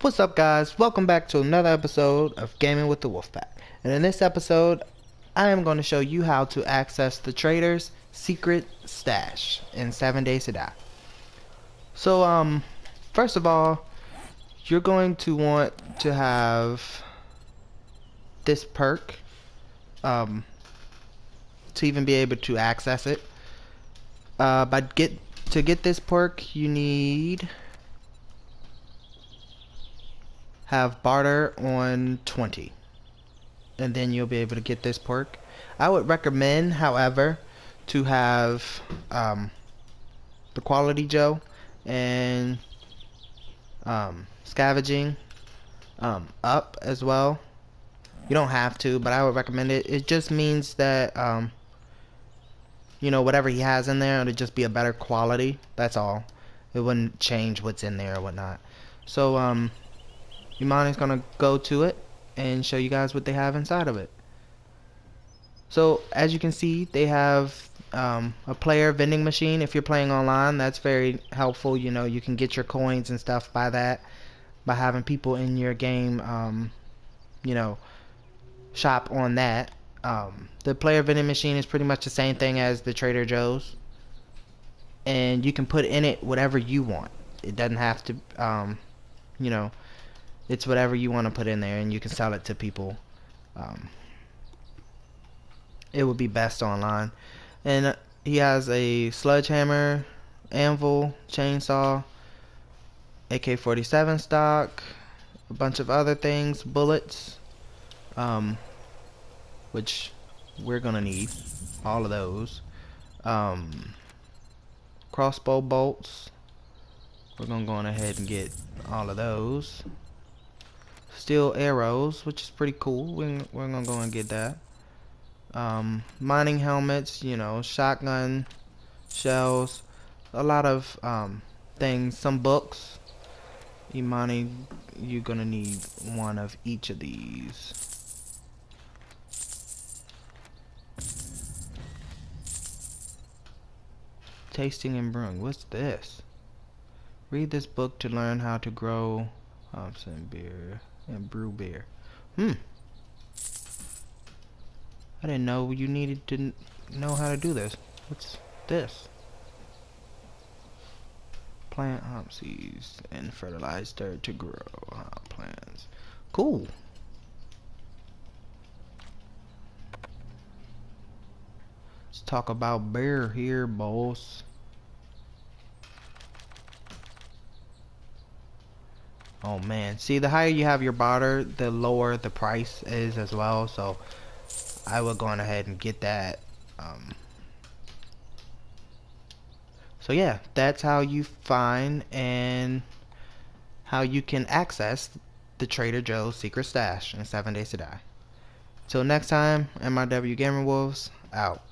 What's up guys? Welcome back to another episode of Gaming with the Wolfpack. And in this episode, I am going to show you how to access the trader's secret stash in 7 Days to Die. So, um, first of all, you're going to want to have this perk um, to even be able to access it. Uh, but get to get this perk, you need have barter on 20 and then you'll be able to get this perk I would recommend however to have um, the quality Joe and um, scavenging um, up as well. You don't have to but I would recommend it. It just means that um, you know whatever he has in there it'll just be a better quality. That's all. It wouldn't change what's in there or whatnot. So um Imani's gonna go to it and show you guys what they have inside of it. So as you can see, they have um, a player vending machine. If you're playing online, that's very helpful. You know, you can get your coins and stuff by that, by having people in your game, um, you know, shop on that. Um, the player vending machine is pretty much the same thing as the Trader Joe's, and you can put in it whatever you want. It doesn't have to, um, you know, it's whatever you want to put in there and you can sell it to people um, it would be best online. And uh, he has a sledgehammer anvil chainsaw AK-47 stock a bunch of other things bullets um, which we're gonna need all of those. Um, crossbow bolts. We're gonna go on ahead and get all of those steel arrows, which is pretty cool. We're, we're gonna go and get that. Um, mining helmets, you know, shotgun shells, a lot of um, things, some books. Imani, you're gonna need one of each of these. Tasting and brewing, what's this? Read this book to learn how to grow Hobson beer and brew beer. Hmm. I didn't know you needed to know how to do this. What's this? Plant hop seeds and fertilize dirt to grow hop plants. Cool. Let's talk about beer here, boss. Oh man, see the higher you have your barter, the lower the price is as well. So I will go on ahead and get that. Um, so yeah, that's how you find and how you can access the Trader Joe's secret stash in 7 Days to Die. Till next time, MRW Gamer Wolves, out.